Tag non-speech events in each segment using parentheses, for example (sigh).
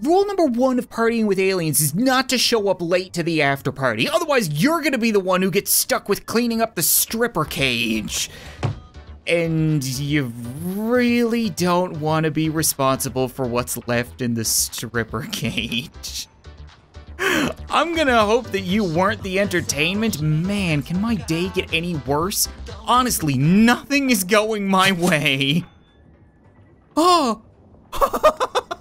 Rule number one of partying with aliens is not to show up late to the after party. Otherwise, you're gonna be the one who gets stuck with cleaning up the stripper cage. And you really don't want to be responsible for what's left in the stripper cage. (laughs) I'm gonna hope that you weren't the entertainment. Man, can my day get any worse? Honestly, nothing is going my way. (laughs) Oh! (laughs)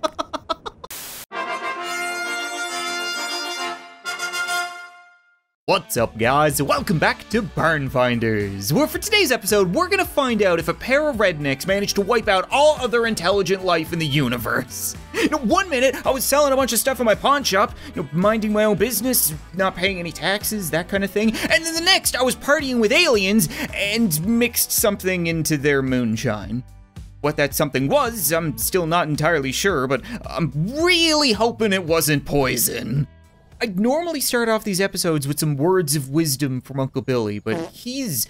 What's up guys, welcome back to Barn Finders, where for today's episode, we're gonna find out if a pair of rednecks managed to wipe out all other intelligent life in the universe. (laughs) You know, one minute, I was selling a bunch of stuff in my pawn shop, you know, minding my own business, not paying any taxes, that kind of thing, and then the next, I was partying with aliens and mixed something into their moonshine. What that something was, I'm still not entirely sure, but I'm really hoping it wasn't poison. I'd normally start off these episodes with some words of wisdom from Uncle Billy, but he's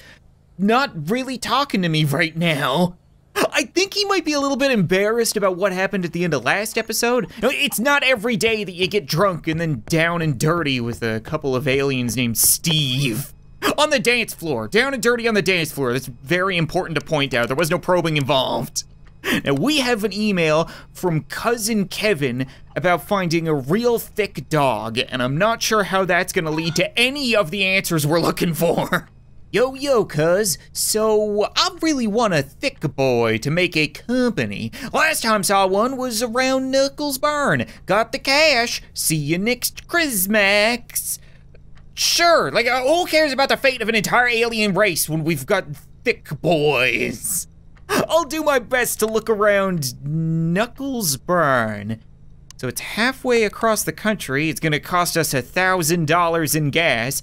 not really talking to me right now. I think he might be a little bit embarrassed about what happened at the end of last episode. It's not every day that you get drunk and then down and dirty with a couple of aliens named Steve. On the dance floor, down and dirty on the dance floor. That's very important to point out. There was no probing involved. (laughs) Now, we have an email from cousin Kevin about finding a real thick dog, and I'm not sure how that's gonna lead to any of the answers we're looking for. (laughs) Yo, yo, cuz. So, I really want a thick boy to make a company. Last time saw one was around Knuckles Barn. Got the cash. See you next Christmas. Sure, like, uh, who cares about the fate of an entire alien race when we've got thick boys? I'll do my best to look around Knuckles Barn. So it's halfway across the country. It's gonna cost us a thousand dollars in gas,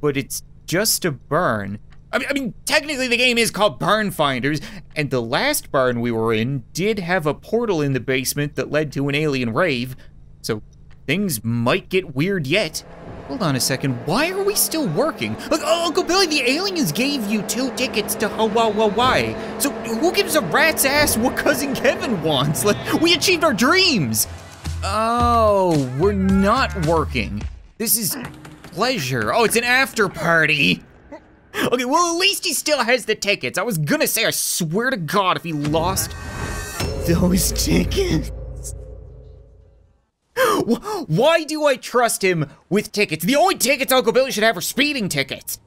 but it's just a barn. I mean, I mean, technically the game is called Barn Finders, and the last barn we were in did have a portal in the basement that led to an alien rave, so things might get weird yet. Hold on a second, why are we still working? Look, oh, Uncle Billy, the aliens gave you two tickets to Hawaii. So who gives a rat's ass what Cousin Kevin wants? Like, we achieved our dreams. Oh, we're not working. This is pleasure. Oh, it's an after party. Okay, well, at least he still has the tickets. I was gonna say, I swear to God, if he lost those (laughs) tickets. (gasps) Why do I trust him with tickets? The only tickets Uncle Billy should have are speeding tickets.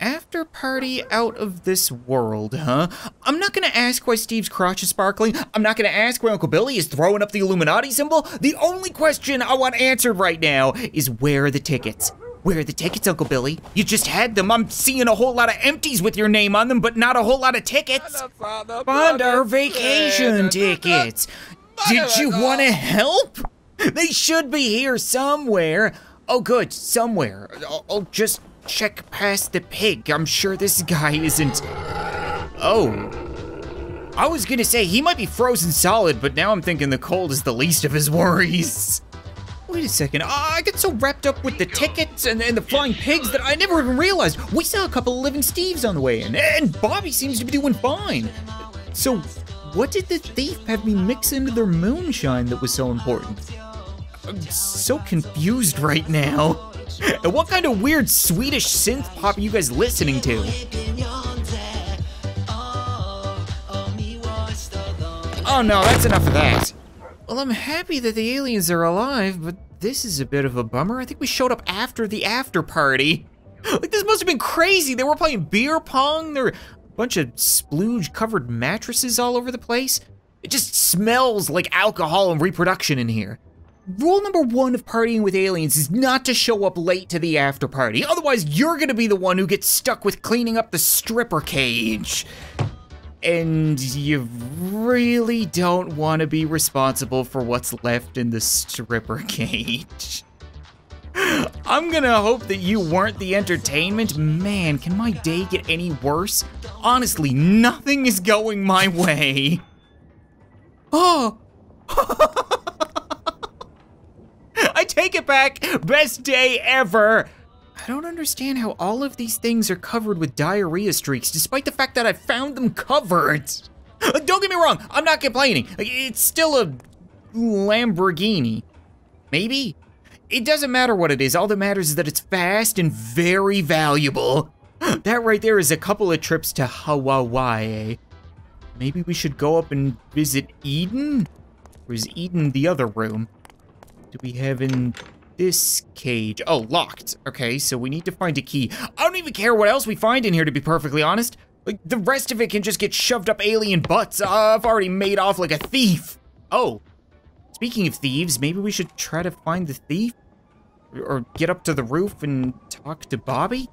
After party out of this world, huh? I'm not gonna ask why Steve's crotch is sparkling. I'm not gonna ask why Uncle Billy is throwing up the Illuminati symbol. The only question I want answered right now is where are the tickets? Where are the tickets, Uncle Billy? You just had them. I'm seeing a whole lot of empties with your name on them, but not a whole lot of tickets. Find our vacation tickets. Did you want to help? (laughs) They should be here somewhere. Oh, good, somewhere. I'll, I'll, just check past the pig. I'm sure this guy isn't. Oh. I was gonna say he might be frozen solid, but now I'm thinking the cold is the least of his worries. Wait a second, I get so wrapped up with the tickets and, and the flying pigs that I never even realized we saw a couple of living Steves on the way in, and Bobby seems to be doing fine. So, what did the thief have me mix into their moonshine that was so important? I'm so confused right now. (laughs) And what kind of weird Swedish synth pop are you guys listening to? Oh no, that's enough of that. Well, I'm happy that the aliens are alive, but this is a bit of a bummer. I think we showed up after the after party. (laughs) Like, this must have been crazy. They were playing beer pong. A bunch of splooge covered mattresses all over the place. It just smells like alcohol and reproduction in here. Rule number one of partying with aliens is not to show up late to the after party. Otherwise, you're gonna be the one who gets stuck with cleaning up the stripper cage. And you really don't want to be responsible for what's left in the stripper (laughs) cage. I'm gonna hope that you weren't the entertainment. Man, can my day get any worse? Honestly, nothing is going my way. Oh! (laughs) I take it back. Best day ever. I don't understand how all of these things are covered with diarrhea streaks, despite the fact that I found them covered. Uh, don't get me wrong, I'm not complaining. It's still a Lamborghini. Maybe? It doesn't matter what it is, all that matters is that it's fast and very valuable. (gasps) That right there is a couple of trips to Hawaii. Maybe we should go up and visit Eden? Or is Eden the other room? Do we have in this cage? Oh, locked. Okay, so we need to find a key. I don't even care what else we find in here, to be perfectly honest. Like, the rest of it can just get shoved up alien butts. Uh, I've already made off like a thief. Oh, speaking of thieves, maybe we should try to find the thief? Or get up to the roof and talk to Bobby?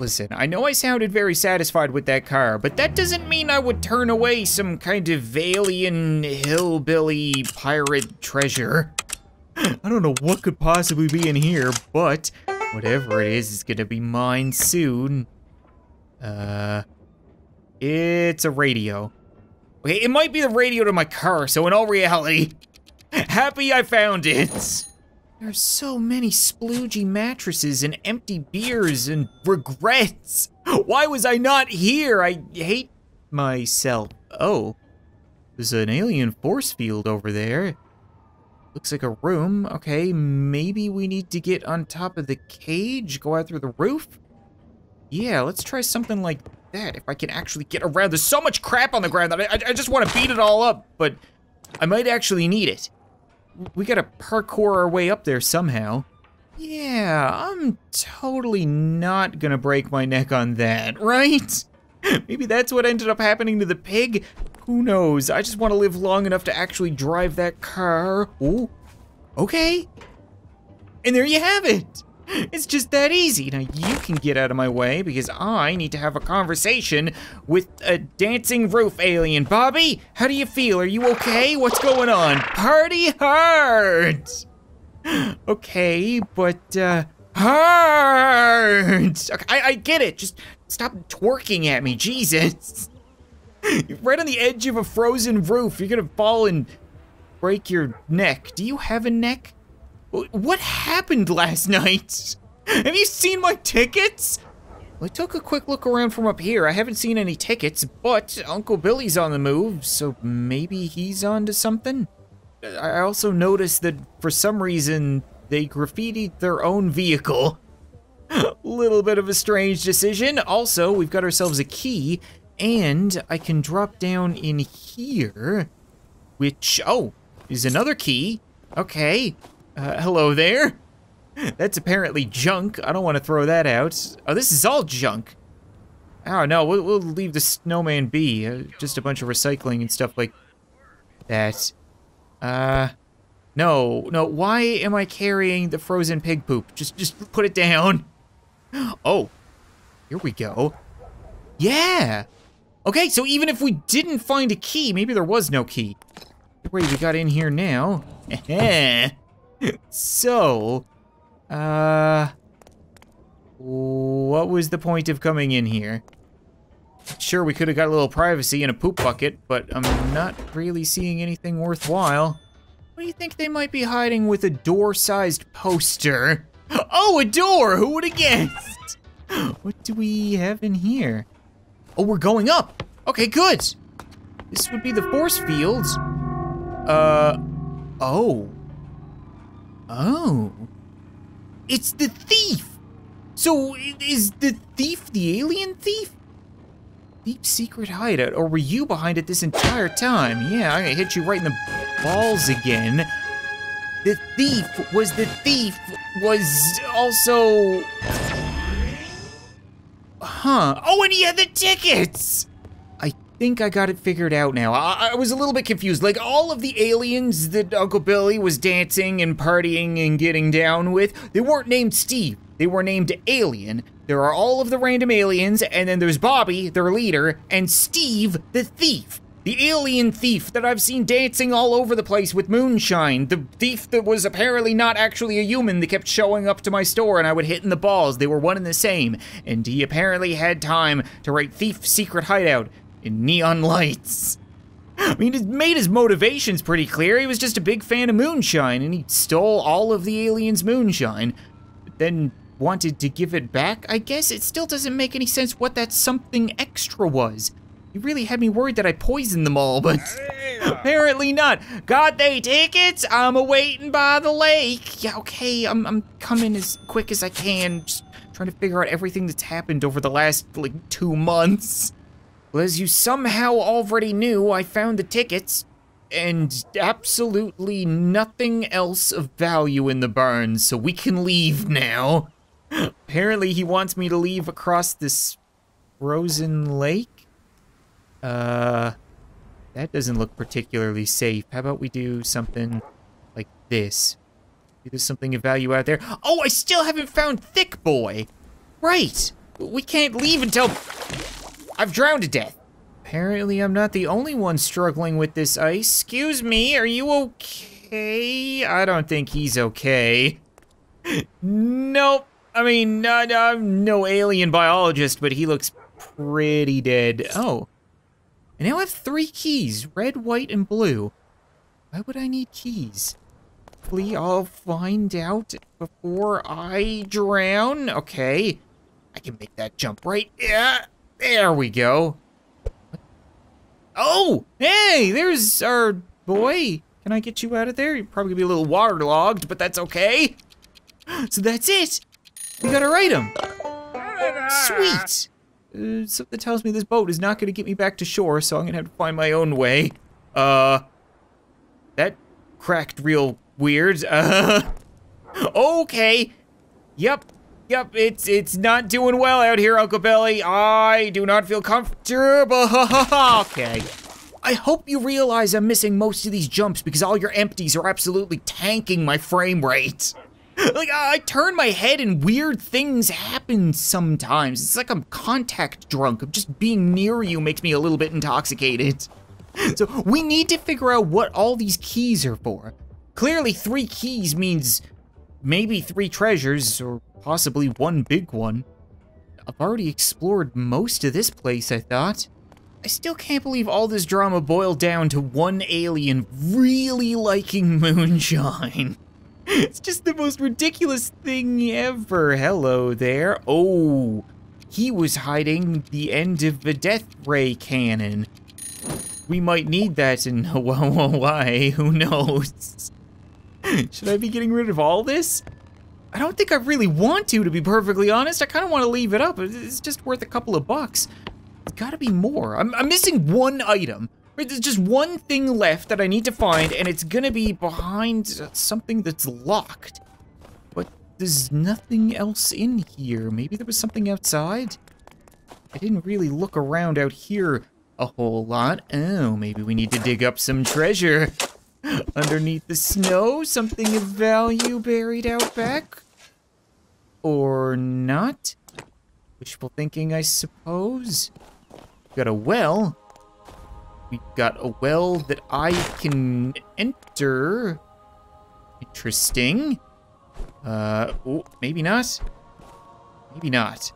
Listen, I know I sounded very satisfied with that car, but that doesn't mean I would turn away some kind of alien hillbilly pirate treasure. (gasps) I don't know what could possibly be in here, but whatever it is is gonna be mine soon. Uh, it's a radio. Okay, it might be the radio to my car, so in all reality, (laughs) happy I found it. There's so many sploogey mattresses and empty beers and regrets. Why was I not here? I hate myself. Oh, there's an alien force field over there. Looks like a room. Okay, maybe we need to get on top of the cage, go out through the roof? Yeah, let's try something like that, if I can actually get around. There's so much crap on the ground that I, I just want to beat it all up, but I might actually need it we gotta parkour our way up there somehow. Yeah, I'm totally not gonna break my neck on that, (laughs) right? Maybe that's what ended up happening to the pig? Who knows? I just want to live long enough to actually drive that car. Ooh, okay. And there you have it. It's just that easy. Now you can get out of my way because I need to have a conversation with a dancing roof alien. Bobby, how do you feel? Are you okay? What's going on? Party hard! Okay, but, uh, hard! Okay, I, I get it. Just stop twerking at me, Jesus. You're (laughs) right on the edge of a frozen roof. You're gonna fall and break your neck. Do you have a neck? What happened last (laughs) night? Have you seen my tickets? I took a quick look around from up here. I haven't seen any tickets, but Uncle Billy's on the move, so maybe he's on to something? I also noticed that for some reason they graffitied their own vehicle. (laughs) Little bit of a strange decision. Also, we've got ourselves a key, and I can drop down in here, which, oh, is another key. Okay, uh, hello there? That's apparently junk. I don't want to throw that out. Oh, this is all junk. Oh, no, we'll, we'll leave the snowman be. Uh, just a bunch of recycling and stuff like that. Uh, no, no, why am I carrying the frozen pig poop? Just, just put it down. (gasps) Oh, here we go. Yeah. Okay, so even if we didn't find a key, maybe there was no key. Wait, we got in here now. (laughs) so, uh, what was the point of coming in here? Sure, we could have got a little privacy in a poop bucket, but I'm not really seeing anything worthwhile. What do you think they might be hiding with a door-sized poster? Oh, a door! Who would have guessed? What do we have in here? Oh, we're going up. Okay, good. This would be the force fields. Uh, oh. Oh. It's the thief! So, is the thief the alien thief? Deep secret hideout, or were you behind it this entire time? Yeah, I'm gonna hit you right in the balls again. The thief was the thief was also... Huh. Oh, and he had the tickets! Think I got it figured out now. I, I, was a little bit confused. Like, all of the aliens that Uncle Billy was dancing and partying and getting down with, they weren't named Steve. They were named Alien. There are all of the random aliens, and then there's Bobby, their leader, and Steve, the thief. The alien thief that I've seen dancing all over the place with moonshine. The thief that was apparently not actually a human that kept showing up to my store and I would hit in the balls. They were one and the same. And he apparently had time to write Thief Secret Hideout in neon lights. I mean, it made his motivations pretty clear. He was just a big fan of moonshine, and he stole all of the aliens' moonshine, but then wanted to give it back. I guess it still doesn't make any sense what that something extra was. He really had me worried that I poisoned them all, but (laughs) Apparently not. Got they tickets? I'm awaiting by the lake. Yeah, okay, I'm, I'm coming as quick as I can. Just trying to figure out everything that's happened over the last, like, two months. As you somehow already knew, I found the tickets and absolutely nothing else of value in the barn, so we can leave now. Apparently he wants me to leave across this frozen lake. Uh, that doesn't look particularly safe. How about we do something like this? Maybe there's something of value out there. Oh, I still haven't found Thick Boy. Right. We can't leave until I've drowned to death. Apparently I'm not the only one struggling with this ice. Excuse me, are you okay? I don't think he's okay. nope. I mean, uh, I'm no alien biologist, but he looks pretty dead. Oh. I now have three keys, red, white, and blue. Why would I need keys? Hopefully I'll find out before I drown. Okay. I can make that jump right. Yeah. There we go. Oh, hey, there's our boy. Can I get you out of there? You're probably gonna be a little waterlogged, but that's okay. (gasps) So that's it. We got our item. Sweet. Uh, something tells me this boat is not gonna get me back to shore, so I'm gonna have to find my own way. Uh, that cracked real weird. Uh, (laughs) okay. Yep, Yep, it's it's not doing well out here, Uncle Billy. I do not feel comfortable. (laughs) okay. I hope you realize I'm missing most of these jumps because all your empties are absolutely tanking my frame rate. (laughs) Like, I turn my head and weird things happen sometimes. It's like I'm contact drunk. I'm just being near you makes me a little bit intoxicated. (laughs) So we need to figure out what all these keys are for. Clearly three keys means maybe three treasures or possibly one big one. I've already explored most of this place, I thought. I still can't believe all this drama boiled down to one alien really liking (laughs) moonshine. It's just the most ridiculous thing ever. Hello there. Oh, he was hiding the end of the death ray cannon. We might need that in (laughs) Hawaii, who knows? (laughs) Should I be getting rid of all this? I don't think I really want to, to be perfectly honest. I kind of want to leave it up. It's just worth a couple of bucks. It's got to be more. I'm, I'm missing one item. There's just one thing left that I need to find, and it's gonna be behind something that's locked. But there's nothing else in here. Maybe there was something outside? I didn't really look around out here a whole lot. Oh, maybe we need to dig up some treasure. Underneath the snow, something of value buried out back? Or not? Wishful thinking, I suppose. Got a well. We've got a well that I can enter. Interesting. Uh, oh, maybe not. Maybe not.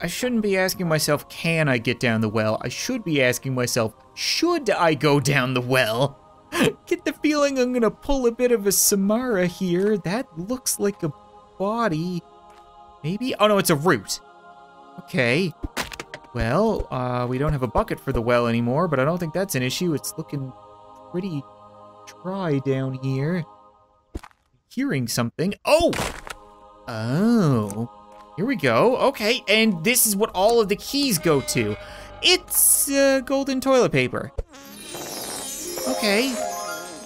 I shouldn't be asking myself, can I get down the well? I should be asking myself, should I go down the well? (laughs) Get the feeling I'm gonna pull a bit of a Samara here. That looks like a body. Maybe? Oh no, it's a root. Okay. Well, uh, we don't have a bucket for the well anymore, but I don't think that's an issue. It's looking pretty dry down here. Hearing something. Oh! Oh. Here we go. Okay, and this is what all of the keys go to. It's uh, golden toilet paper. Okay.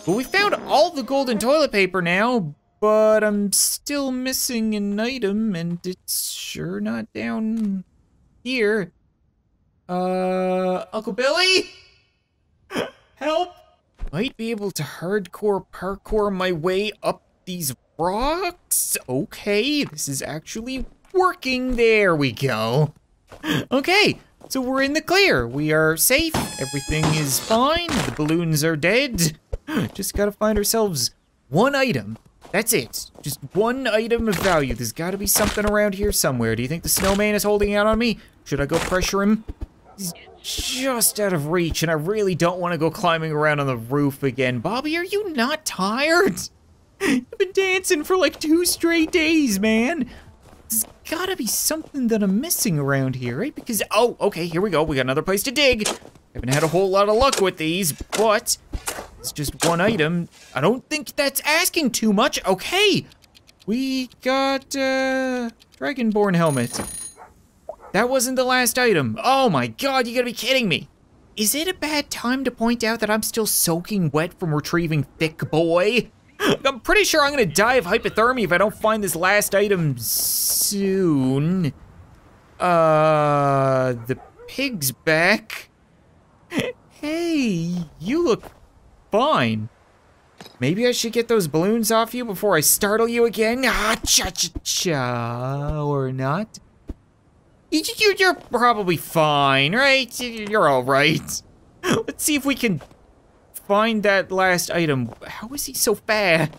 Well, we found all the golden toilet paper now, but I'm still missing an item and it's sure not down here. Uh, Uncle Billy? (laughs) Help! Might be able to hardcore parkour my way up these rocks? Okay, this is actually working. There we go. (laughs) Okay, so we're in the clear. We are safe. Everything is fine. The balloons are dead. (gasps) Just gotta find ourselves one item that's it. Just one item of value. There's got to be something around here somewhere. Do you think the snowman is holding out on me? Should I go pressure him? He's just out of reach, and I really don't want to go climbing around on the roof again. Bobby, are you not tired? (laughs) You've been dancing for like two straight days, man. There's gotta be something that I'm missing around here, right? Because, oh, okay, here we go. We got another place to dig. Haven't had a whole lot of luck with these, but It's just one item. I don't think that's asking too much. Okay, we got uh, Dragonborn helmet. That wasn't the last item. Oh my god, you gotta be kidding me. Is it a bad time to point out that I'm still soaking wet from retrieving Thick Boy? I'm pretty sure I'm gonna die of hypothermia if I don't find this last item soon. Uh, the pig's back. hey, you look fine. Maybe I should get those balloons off you before I startle you again? Ah, cha cha cha, or not? You're probably fine, right? You're all right. Let's see if we can find that last item. How is he so fast?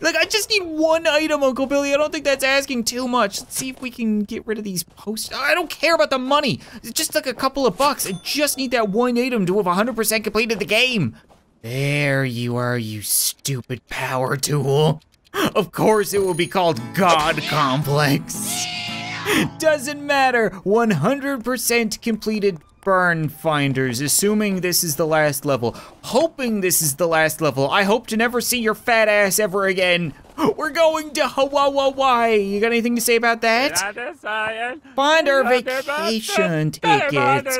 Like, I just need one item, Uncle Billy. I don't think that's asking too much. Let's see if we can get rid of these posts. I don't care about the money. It's just like a couple of bucks. I just need that one item to have 100% completed the game. There you are, you stupid power tool. Of course it will be called God Complex. Doesn't matter, 100% completed Barn Finders, assuming this is the last level, hoping this is the last level. I hope to never see your fat ass ever again. (gasps) We're going to Hawaii. You got anything to say about that? Find our vacation tickets.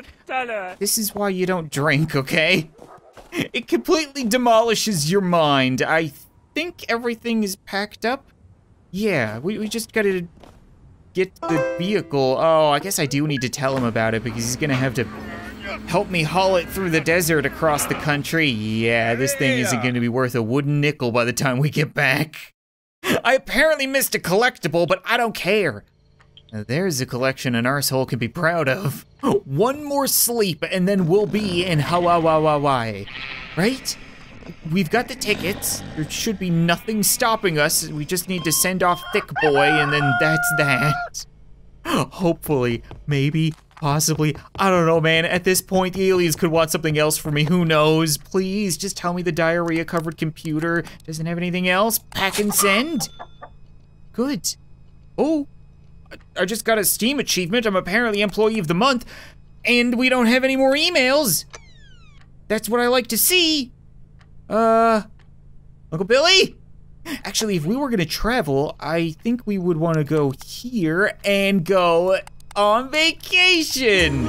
This is why you don't drink, okay? (laughs) It completely demolishes your mind. I think everything is packed up. Yeah, we, we just gotta get the vehicle. Oh, I guess I do need to tell him about it because he's gonna have to help me haul it through the desert across the country. Yeah, this thing isn't gonna be worth a wooden nickel by the time we get back. I apparently missed a collectible, but I don't care. Now, there's a collection an arsehole can be proud of. (gasps) One more sleep and then we'll be in Hawaii, right? We've got the tickets. There should be nothing stopping us. We just need to send off Thick Boy and then that's that. (gasps) Hopefully, maybe, possibly. I don't know, man. At this point, the aliens could want something else for me. Who knows? Please, just tell me the diarrhea-covered computer doesn't have anything else. Pack and send. Good. Oh, I just got a Steam achievement. I'm apparently Employee of the Month. And we don't have any more emails. That's what I like to see. Uh, Uncle Billy? Actually, if we were gonna travel, I think we would wanna go here and go on vacation.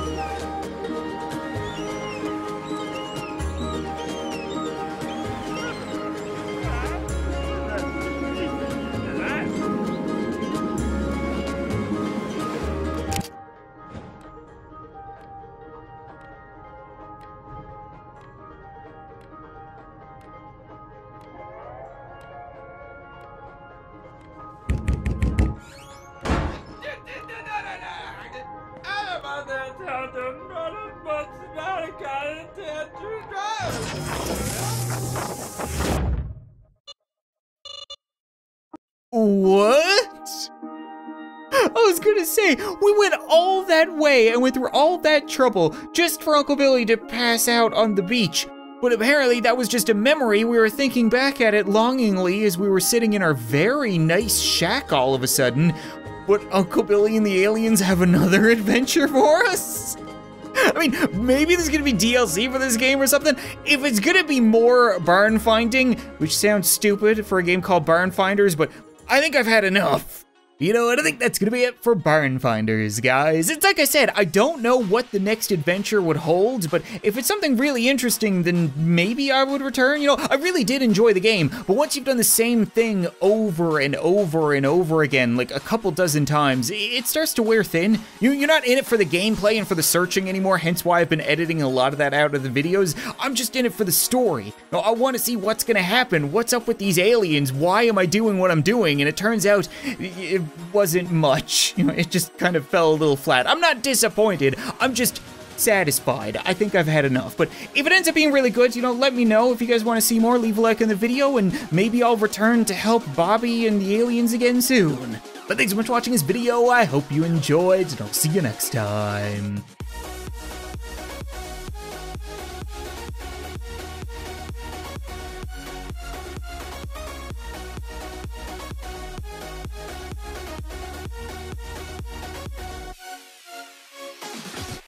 What? I was gonna say, we went all that way and went through all that trouble just for Uncle Billy to pass out on the beach. But apparently that was just a memory. We were thinking back at it longingly as we were sitting in our very nice shack all of a sudden. But Uncle Billy and the aliens have another (laughs) adventure for us? I mean, maybe there's gonna be DLC for this game or something. If it's gonna be more barn finding, which sounds stupid for a game called Barn Finders, but I think I've had enough. You know what, I think that's gonna be it for Barn Finders, guys. It's like I said, I don't know what the next adventure would hold, but if it's something really interesting, then maybe I would return. You know, I really did enjoy the game, but once you've done the same thing over and over and over again, like a couple dozen times, it starts to wear thin. You, are not in it for the gameplay and for the searching anymore, hence why I've been editing a lot of that out of the videos. I'm just in it for the story. I wanna see what's gonna happen. What's up with these aliens? Why am I doing what I'm doing? And it turns out, wasn't much. (laughs) You know, it just kind of fell a little flat. I'm not disappointed. I'm just satisfied. I think I've had enough. But if it ends up being really good, you know, let me know. If you guys want to see more, leave a like on the video, and maybe I'll return to help Bobby and the aliens again soon. But thanks so much for watching this video. I hope you enjoyed, and I'll see you next time.